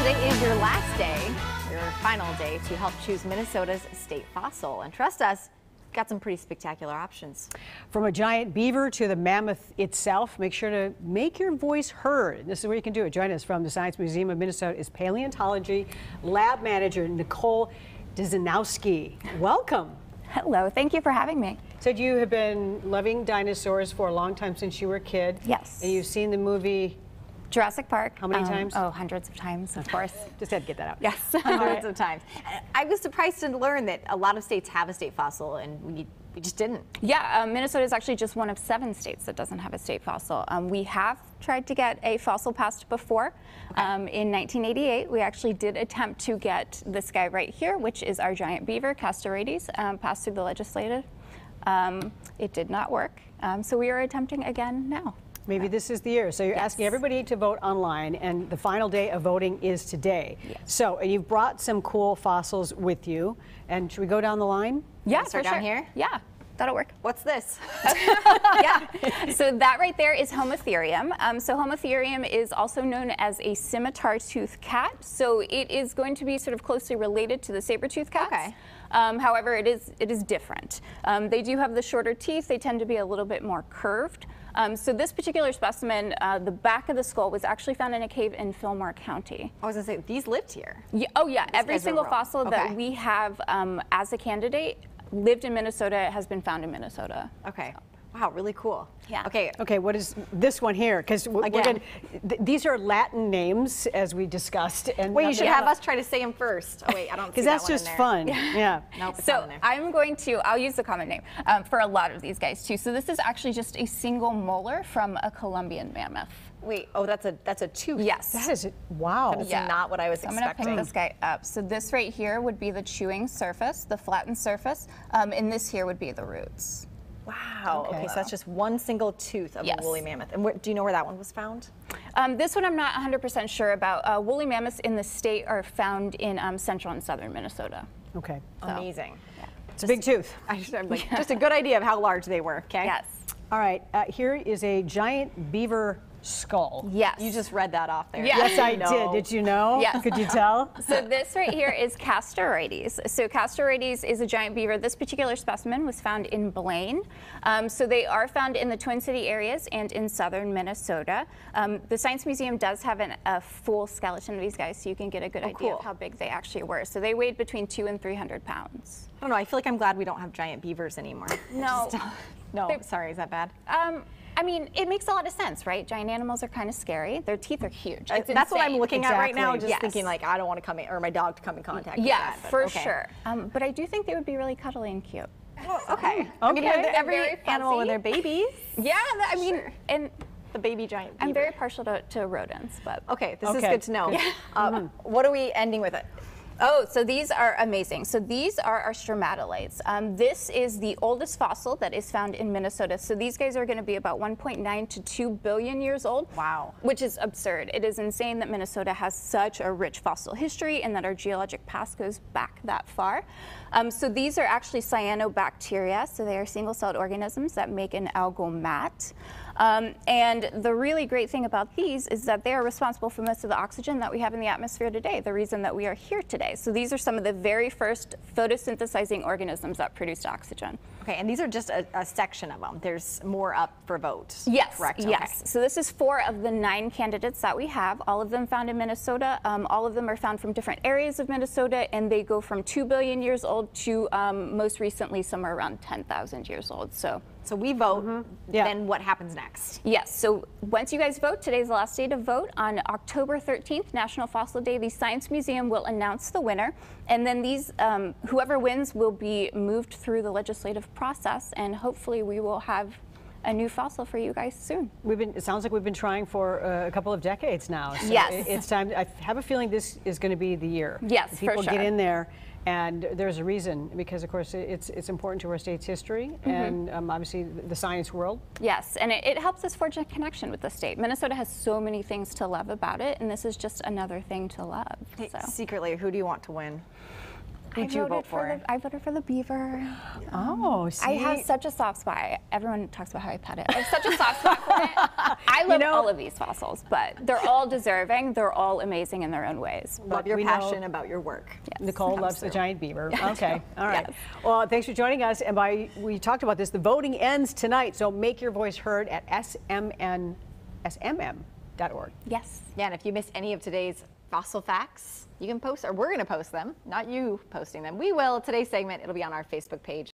Today is your last day, your final day to help choose Minnesota's state fossil. And trust us, got some pretty spectacular options. From a giant beaver to the mammoth itself, make sure to make your voice heard. This is where you can do it. Join us from the Science Museum of Minnesota is paleontology lab manager Nicole Dizanowski. Welcome. Hello, thank you for having me. So you have been loving dinosaurs for a long time since you were a kid. Yes. And you've seen the movie, Jurassic Park. How many times? Oh, hundreds of times, of course. just had to get that out. yes. Hundreds of times. I was surprised to learn that a lot of states have a state fossil and we, we just didn't. Yeah, um, Minnesota is actually just one of seven states that doesn't have a state fossil. Um, we have tried to get a fossil passed before. Um, in 1988, we actually did attempt to get this guy right here, which is our giant beaver, Castorides, um, passed through the legislative. Um, it did not work, um, so we are attempting again now. Maybe this is the year. So you're Yes. asking everybody to vote online, and the final day of voting is today. Yes. So, and you've brought some cool fossils with you. And should we go down the line? Yeah, start for down sure. here? Yeah, that'll work. What's this? yeah. So that right there is Homotherium. Um, so Homotherium is also known as a scimitar tooth cat. So it is going to be sort of closely related to the saber-tooth cats. Okay. Um, however, it is it is different. Um, they do have the shorter teeth. They tend to be a little bit more curved. Um, so this particular specimen, uh, the back of the skull was actually found in a cave in Fillmore County. I was gonna say, these lived here. Yeah, oh yeah, every single fossil okay. that we have um, as a candidate lived in Minnesota has been found in Minnesota. Okay. Wow, really cool. Yeah. Okay. Okay, what is this one here? Because Again. going th- these are Latin names, as we discussed. And Wait, you should have us try to say them first. Oh wait, I don't see Because that that's one in just there. fun. Yeah. Nope, So. I'm going to, I'll use the common name um, for a lot of these guys too. So this is actually just a single molar from a Columbian mammoth. Wait, oh, that's a that's a tooth. Yes. That is wow. That is not what I was So I'm going to expecting. pick this guy up. So this right here would be the chewing surface, the flattened surface, um, and this here would be the roots. Wow. Okay. Okay. so that's just one single tooth of Yes. a woolly mammoth. And where, do you know where that one was found? Um, this one I'm not 100% sure about. Uh, woolly mammoths in the state are found in um, central and southern Minnesota. Okay. Amazing. It's a big tooth. I just I'm like just a good idea of how large they were. Okay. Yes. All right, uh, here is a giant beaver skull. Yes. You just read that off there. Yeah. Yes, I No. did. Did you know? Yes. Could you tell? So this right here is Castorides. So Castorides is a giant beaver. This particular specimen was found in Blaine. Um, so they are found in the Twin City areas and in southern Minnesota. Um, the Science Museum does have an, a full skeleton of these guys, so you can get a good idea cool. of how big they actually were. So they weighed between two and 300 pounds. I don't know. I feel like I'm glad we don't have giant beavers anymore. No. Just- no. They- Sorry, is that bad? Um, I mean, it makes a lot of sense, right? Giant animals are kind of scary. Their teeth are huge. It's That's what I'm insane. looking at right now. Exactly. Just Yes. thinking like I don't want to come in, or my dog to come in contact. with Yeah, that, but for okay. sure. Um, but I do think they would be really cuddly and cute. Well, okay. I mean, Okay. every animal with their babies. Yeah, I mean, and The baby giant. I'm very partial to, to rodents, but Okay, this is good to know. Uh, What are we ending with? It. Oh, so these are amazing. So these are our stromatolites. Um, this is the oldest fossil that is found in Minnesota. So these guys are going to be about 1.9 to 2 billion years old. Wow. Which is absurd. It is insane that Minnesota has such a rich fossil history and that our geologic past goes back that far. Um, so these are actually cyanobacteria. So they are single-celled organisms that make an algal mat. Um, and the really great thing about these is that they are responsible for most of the oxygen that we have in the atmosphere today, the reason that we are here today. So these are some of the very first photosynthesizing organisms that produced oxygen. Okay, and these are just a, a section of them. There's more up for vote. Yes, Correct. yes. So this is four of the nine candidates that we have, all of them found in Minnesota. Um, all of them are found from different areas of Minnesota, and they go from 2 billion years old to um, most recently somewhere around 10,000 years old. So So we vote. Yeah. Then what happens next? Yes, so once you guys vote, today's the last day to vote. On October 13th, National Fossil Day, the Science Museum will announce the winner. And then these, um, whoever wins will be moved through the legislative process, and hopefully we will have a new fossil for you guys soon. We've been. It sounds like we've been trying for uh, a couple of decades now. So Yes. it's time. I have a feeling this is going to be the year. Yes, for people get in there, and there's a reason because, of course, it's it's important to our state's history Mm-hmm. and um, obviously the science world. Yes, and it, it helps us forge a connection with the state. Minnesota has so many things to love about it, and this is just another thing to love. So. Secretly, who do you want to win? I Who'd you voted vote for? The, I voted for the beaver. Oh, see? I have such a soft spot. Everyone talks about how I pet it. I have such a soft spot for it. I love know- all of these fossils, but they're all deserving. They're all amazing in their own ways. Love your we know- passion about your work. Nicole comes loves the giant beaver. Okay, all right. Yes. Well, thanks for joining us. And by we talked about this, the voting ends tonight, so make your voice heard at smn, smm.org. Yes. Yeah, and if you missed any of today's fossil facts, you can post, or we're going to post them, not you posting them. We will. Today's segment, it'll be on our Facebook page.